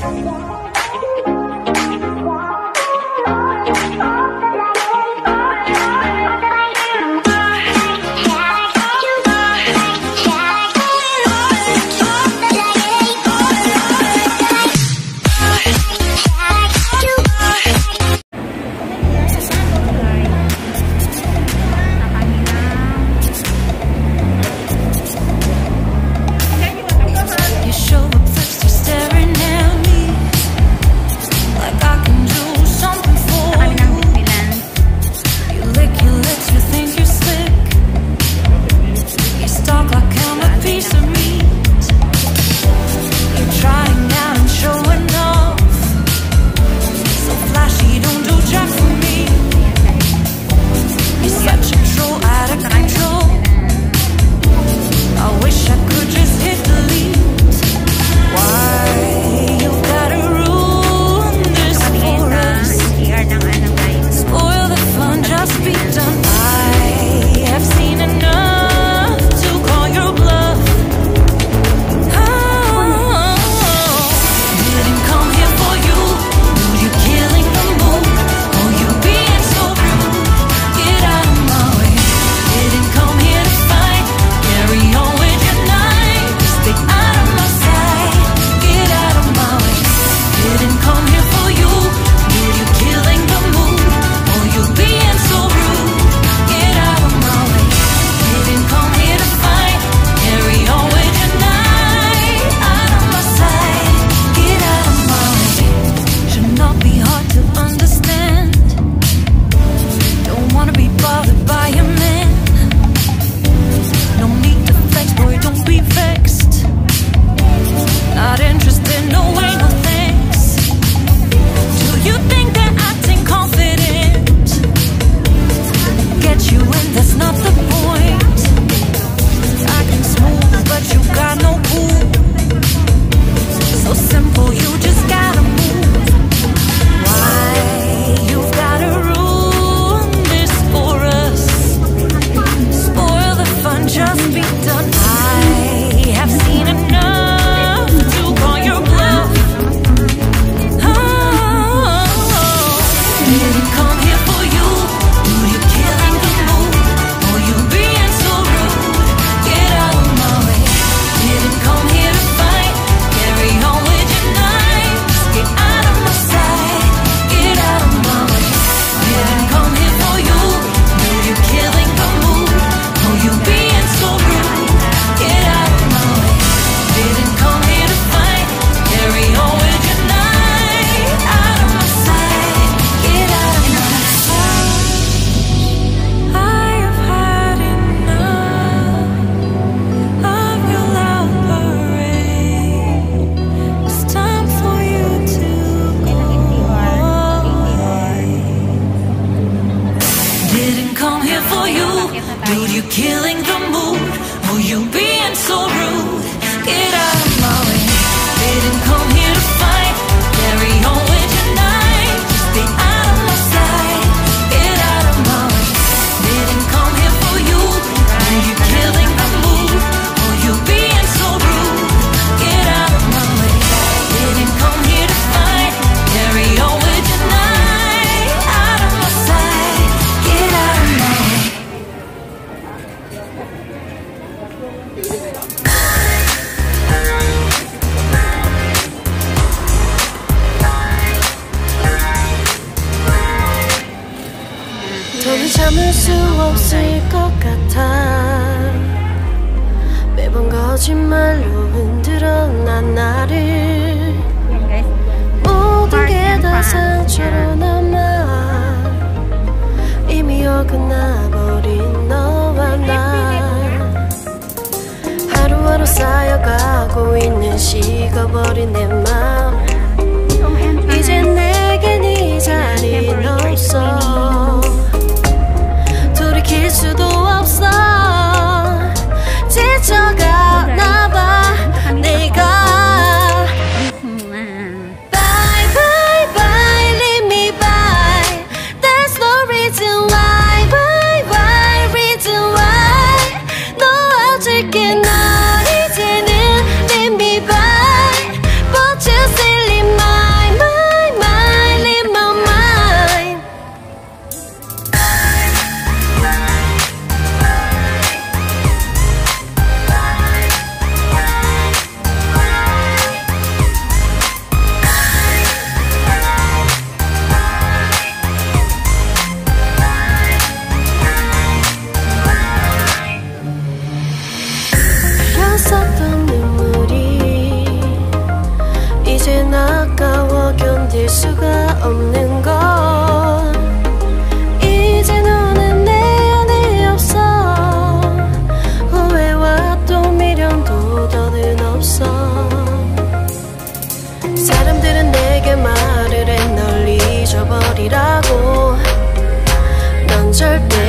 爱。come here for you. Dude, you're killing the mood. Oh, you being so rude. Get out of my way. Didn't come here 거짓말로 흔들어 난 나를. 모든 게 다 상처로 남아. 이미 어긋나버린 너와 나. 하루하루 쌓여가고 있는 식어버린 내 맘 이제 내겐 이 자리는 없어 있었던 눈물이 이제 아까워 견딜 수가 없는 건 이제 너는 내 안에 없어. 후회와 또 미련도 더는 없어. 사람들은 내게 말을 해널 잊어버리라고. 넌 절대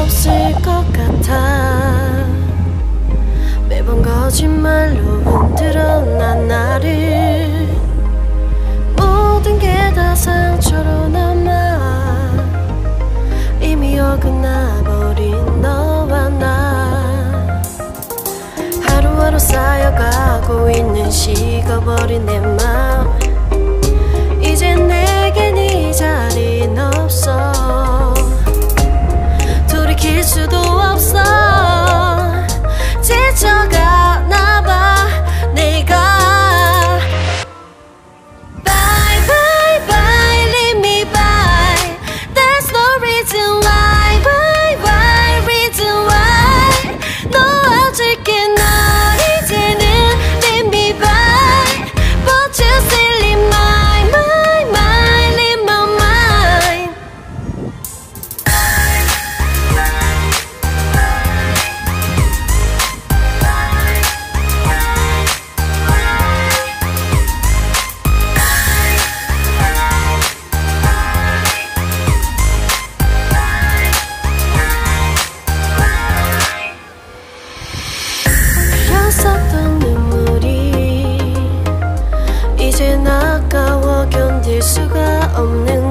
없을 것 같아. 매번 거짓말로 흔들어 난 나를. 모든 게 다 상처로 남아 이미 어긋나버린 너와 나. 하루하루 쌓여가고 있는 식어버린 내맘 이젠 내겐 이 자리는 수가 없는